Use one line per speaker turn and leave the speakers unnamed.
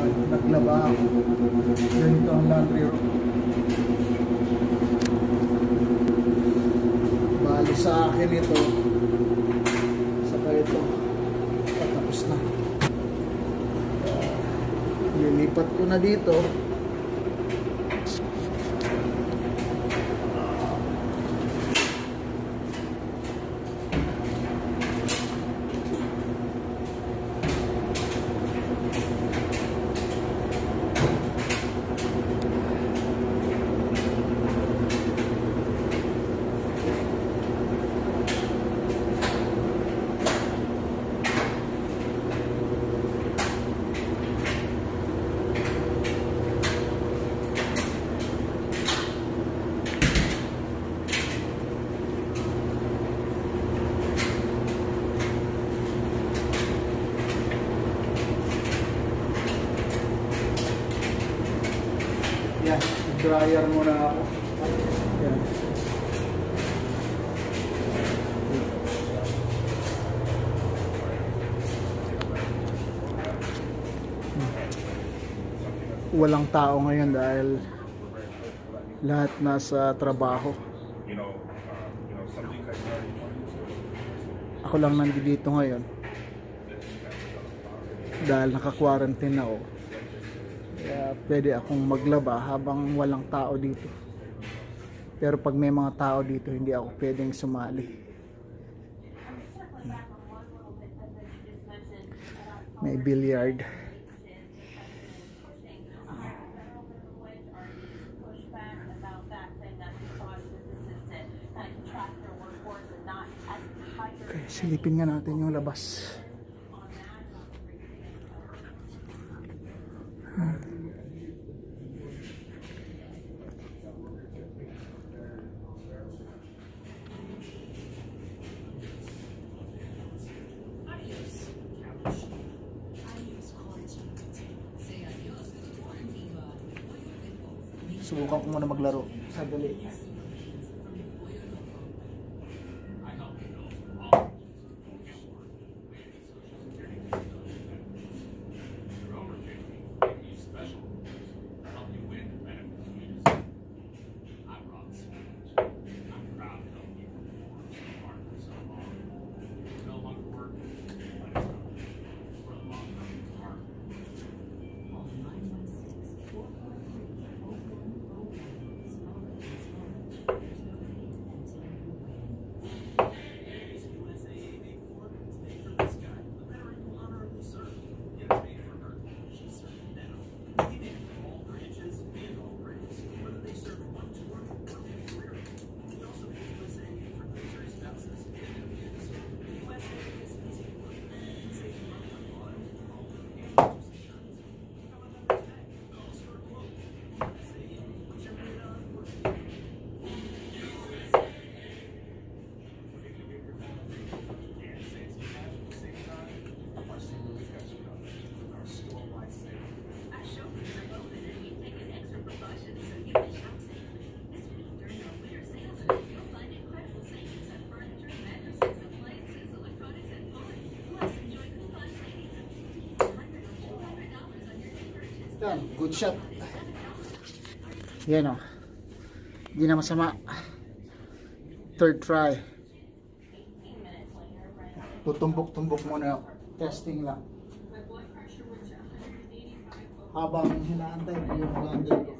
Naglaba ako. Ganito ang laundry room. Bali sa akin ito. Saka ito. Patapos na. Lilipat ko na dito. Yan, dryer muna ako. Yan. Walang tao ngayon dahil lahat nasa trabaho. Ako lang nandito ngayon dahil naka-quarantine ako. Kaya pwede akong maglaba habang walang tao dito. Pero pag may mga tao dito, hindi ako pwedeng sumali. May billiard. Okay, silipin nga natin yung labas. Subukan ko muna maglaro. Sadali. Yan, good shot. Yan o. Hindi na masama. Third try. Tutumbok-tumbok muna. Testing lang. Habang hinaantay ko yung lander ko.